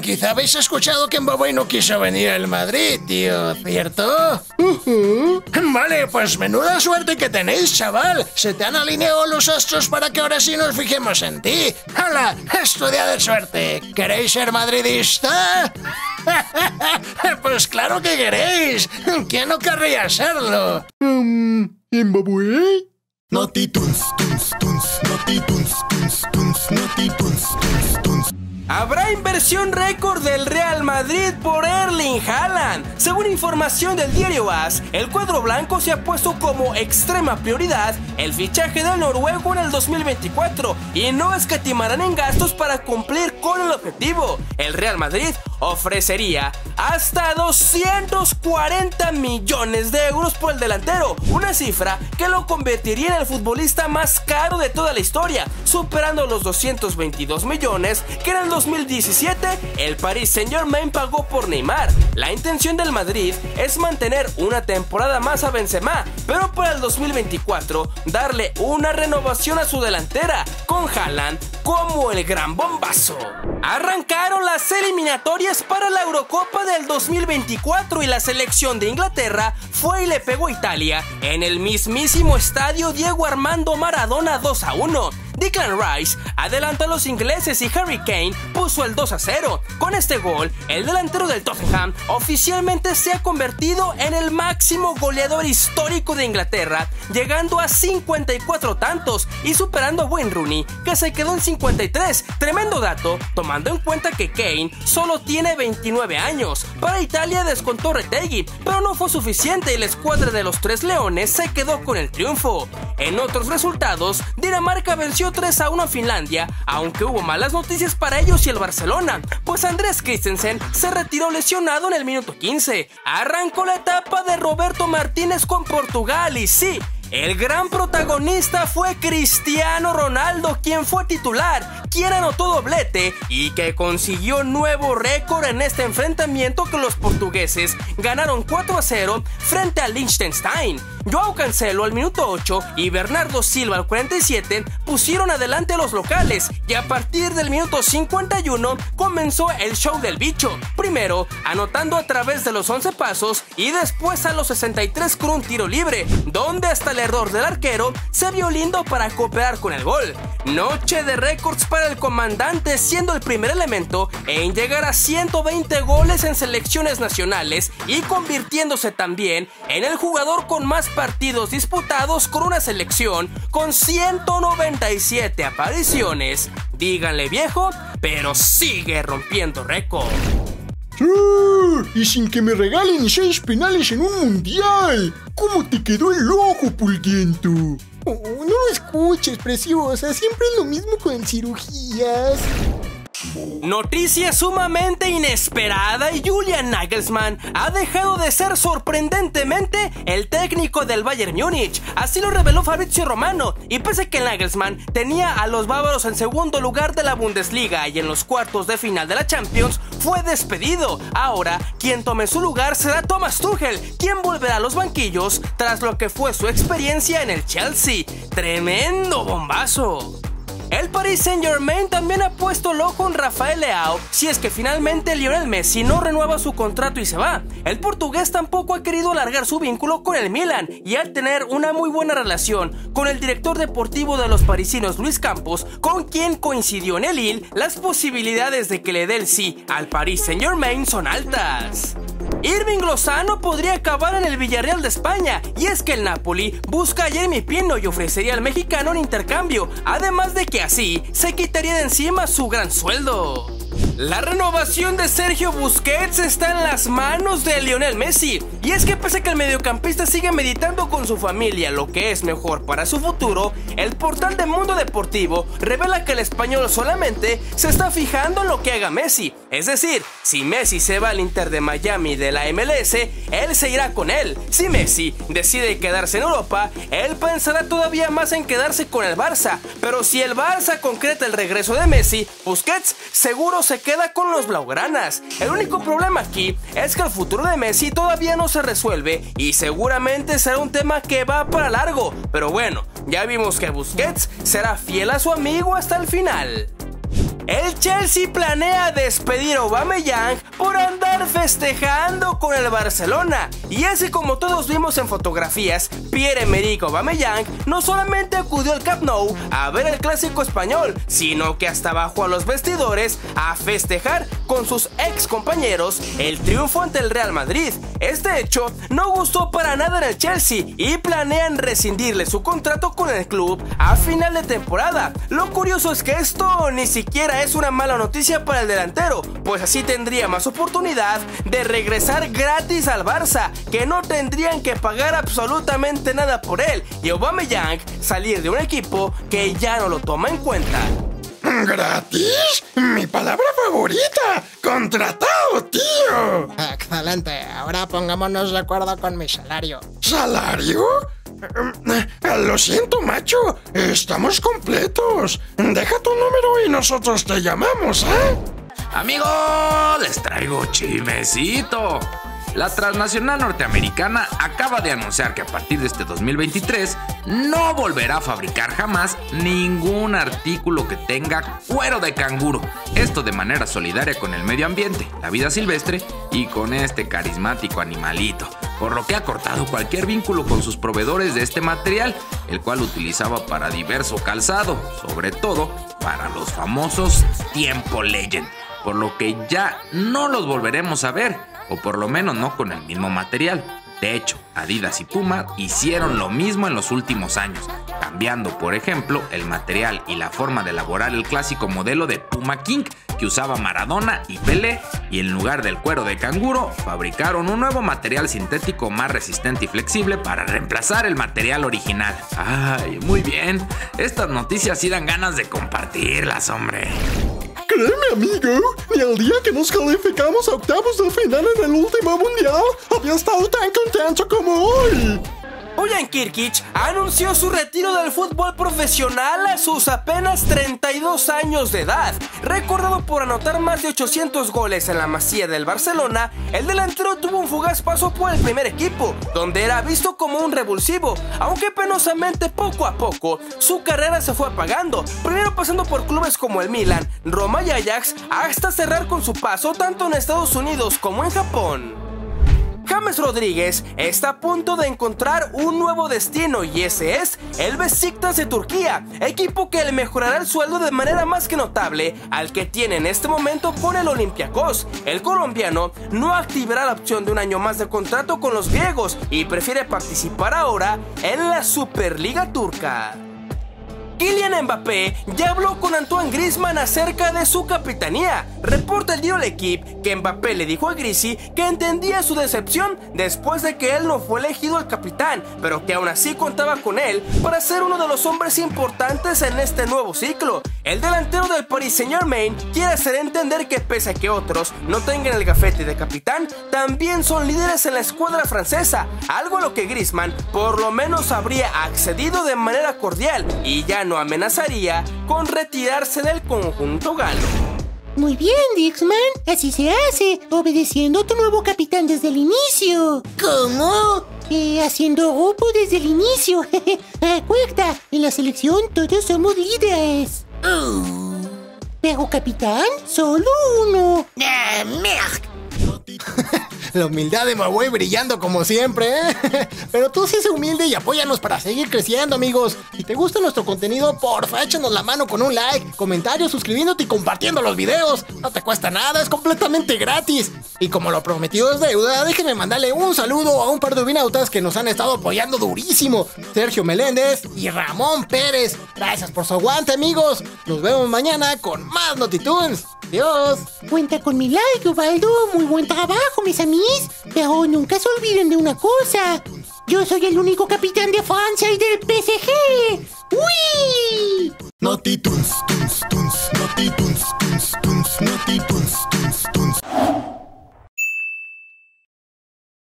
Quizá habéis escuchado que Mbappé no quiso venir al Madrid, tío, ¿cierto? Vale, pues menuda suerte que tenéis, chaval. Se te han alineado los astros para que ahora sí nos fijemos en ti. ¡Hala! Estudia de suerte. ¿Queréis ser madridista? pues claro que queréis. ¿Quién no querría serlo? Um, ¿Mbappé? Naughty tunes, tunes, tunes, naughty tunes, tunes, tunes, naughty tunes, tunes, tunes. Habrá inversión récord del Real Madrid por Erling Haaland. Según información del diario AS, el cuadro blanco se ha puesto como extrema prioridad el fichaje del noruego en el 2024 y no escatimarán en gastos para cumplir con el objetivo. El Real Madrid ofrecería hasta 240 millones de euros por el delantero, una cifra que lo convertiría en el futbolista más caro de toda la historia, superando los 222 millones que en el 2017 el Paris Saint Germain pagó por Neymar. La intención del Madrid es mantener una temporada más a Benzema, pero para el 2024 darle una renovación a su delantera, con Haaland como el gran bombazo. Arrancaron las eliminatorias para la Eurocopa del 2024 y la selección de Inglaterra fue y le pegó a Italia en el mismísimo estadio Diego Armando Maradona 2 a 1. Declan Rice adelantó a los ingleses y Harry Kane puso el 2 a 0. Con este gol, el delantero del Tottenham oficialmente se ha convertido en el máximo goleador histórico de Inglaterra, llegando a 54 tantos y superando a Wayne Rooney, que se quedó en 53. Tremendo dato, tomando en cuenta que Kane solo tiene 29 años. Para Italia descontó Retegui, pero no fue suficiente y la escuadra de los Tres Leones se quedó con el triunfo. En otros resultados, Dinamarca venció 3 a 1 a Finlandia, aunque hubo malas noticias para ellos y el Barcelona, pues Andrés Christensen se retiró lesionado en el minuto 15. Arrancó la etapa de Roberto Martínez con Portugal y sí, el gran protagonista fue Cristiano Ronaldo, quien fue titular, quien anotó doblete y que consiguió nuevo récord en este enfrentamiento que los portugueses ganaron 4 a 0 frente a Liechtenstein. Joao Cancelo al minuto 8 y Bernardo Silva al 47 pusieron adelante los locales y a partir del minuto 51 comenzó el show del bicho. Primero anotando a través de los 11 pasos y después a los 63 con un tiro libre, donde hasta el error del arquero se vio lindo para cooperar con el gol. Noche de récords para el comandante siendo el primer elemento en llegar a 120 goles en selecciones nacionales y convirtiéndose también en el jugador con más partidos disputados con una selección con 197 apariciones. Díganle viejo, pero sigue rompiendo récord. ¡Sí! Y sin que me regalen seis penales en un mundial. ¿Cómo te quedó el ojo, pulguiento? Oh, no lo escuches, preciosa. Siempre es lo mismo con cirugías. Noticia sumamente inesperada y Julian Nagelsmann ha dejado de ser sorprendentemente el técnico del Bayern Múnich. Así lo reveló Fabrizio Romano. Y pese que Nagelsmann tenía a los bávaros en segundo lugar de la Bundesliga y en los cuartos de final de la Champions, fue despedido. Ahora, quien tome su lugar será Thomas Tuchel, quien volverá a los banquillos tras lo que fue su experiencia en el Chelsea. Tremendo bombazo. El Paris Saint Germain también ha puesto el ojo en Rafael Leao si es que finalmente Lionel Messi no renueva su contrato y se va. El portugués tampoco ha querido alargar su vínculo con el Milan y al tener una muy buena relación con el director deportivo de los parisinos Luis Campos, con quien coincidió en el Lille, las posibilidades de que le dé el sí al Paris Saint Germain son altas. Irving Lozano podría acabar en el Villarreal de España, y es que el Napoli busca a Jeremy Pino y ofrecería al mexicano un intercambio, además de que así se quitaría de encima su gran sueldo. La renovación de Sergio Busquets está en las manos de Lionel Messi. Y es que pese a que el mediocampista sigue meditando con su familia lo que es mejor para su futuro, el portal de Mundo Deportivo revela que el español solamente se está fijando en lo que haga Messi. Es decir, si Messi se va al Inter de Miami de la MLS, él se irá con él. Si Messi decide quedarse en Europa, él pensará todavía más en quedarse con el Barça. Pero si el Barça concreta el regreso de Messi, Busquets seguro se queda con los Blaugranas. El único problema aquí es que el futuro de Messi todavía no se resuelve y seguramente será un tema que va para largo. Pero bueno, ya vimos que Busquets será fiel a su amigo hasta el final. El Chelsea planea despedir a Aubameyang por andar festejando con el Barcelona. Y así como todos vimos en fotografías, Pierre-Emerick Aubameyang no solamente acudió al Camp Nou a ver el clásico español, sino que hasta bajó a los vestidores a festejar con sus ex compañeros el triunfo ante el Real Madrid. Este hecho no gustó para nada en el Chelsea y planean rescindirle su contrato con el club a final de temporada. Lo curioso es que esto ni siquiera es una mala noticia para el delantero, pues así tendría más oportunidad de regresar gratis al Barça, que no tendrían que pagar absolutamente nada por él y Aubameyang salir de un equipo que ya no lo toma en cuenta. ¿Gratis? Mi palabra favorita. Contratado, tío. Excelente, ahora pongámonos de acuerdo con mi salario. ¿Salario? Lo siento, macho. Estamos completos. Deja tu número y nosotros te llamamos, ¿eh? Amigos, les traigo chismecito. La transnacional norteamericana acaba de anunciar que a partir de este 2023 no volverá a fabricar jamás ningún artículo que tenga cuero de canguro. Esto de manera solidaria con el medio ambiente, la vida silvestre y con este carismático animalito. Por lo que ha cortado cualquier vínculo con sus proveedores de este material, el cual utilizaba para diverso calzado, sobre todo para los famosos Tiempo Legend. Por lo que ya no los volveremos a ver o por lo menos no con el mismo material. De hecho, Adidas y Puma hicieron lo mismo en los últimos años, cambiando, por ejemplo, el material y la forma de elaborar el clásico modelo de Puma King que usaba Maradona y Pelé, y en lugar del cuero de canguro, fabricaron un nuevo material sintético más resistente y flexible para reemplazar el material original. Ay, muy bien, estas noticias sí dan ganas de compartirlas, hombre. Créeme, amigo, ni el día que nos calificamos a octavos de final en el último mundial había estado tan contento como hoy. Bojan Kirkic anunció su retiro del fútbol profesional a sus apenas 32 años de edad. Recordado por anotar más de 800 goles en la masía del Barcelona, el delantero tuvo un fugaz paso por el primer equipo, donde era visto como un revulsivo, aunque penosamente poco a poco su carrera se fue apagando, primero pasando por clubes como el Milan, Roma y Ajax, hasta cerrar con su paso tanto en Estados Unidos como en Japón. James Rodríguez está a punto de encontrar un nuevo destino y ese es el Besiktas de Turquía, equipo que le mejorará el sueldo de manera más que notable al que tiene en este momento con el Olympiacos. El colombiano no activará la opción de un año más de contrato con los griegos y prefiere participar ahora en la Superliga Turca. Kylian Mbappé ya habló con Antoine Griezmann acerca de su capitanía. Reporta el diario L'Equipe que Mbappé le dijo a Grisi que entendía su decepción después de que él no fue elegido el capitán, pero que aún así contaba con él para ser uno de los hombres importantes en este nuevo ciclo. El delantero del Paris Saint Germain quiere hacer entender que pese a que otros no tengan el gafete de capitán, también son líderes en la escuadra francesa, algo a lo que Griezmann por lo menos habría accedido de manera cordial y ya no amenazaría con retirarse del conjunto galo. Muy bien, Dixman. Así se hace, obedeciendo a tu nuevo capitán desde el inicio. ¿Cómo? Eh, haciendo grupo desde el inicio. Acuerda, en la selección todos somos líderes. Pero capitán, solo uno. ¡Ah! La humildad de Mawei brillando como siempre, ¿eh? Pero tú sí sé humilde y apóyanos para seguir creciendo, amigos. Si te gusta nuestro contenido, porfa, échanos la mano con un like, comentario, suscribiéndote y compartiendo los videos. No te cuesta nada, es completamente gratis. Y como lo prometido es deuda, déjenme mandarle un saludo a un par de ubinautas que nos han estado apoyando durísimo. Sergio Meléndez y Ramón Pérez. Gracias por su aguante, amigos. Nos vemos mañana con más Notitunes. Adiós. Cuenta con mi like, Ubaldo. Muy buen trabajo, mis amigos. Pero nunca se olviden de una cosa. Yo soy el único capitán de Francia y del PSG. ¡Uy! Naughty Tunes, Tunes, Tunes, Naughty Tunes, Tunes, Tunes,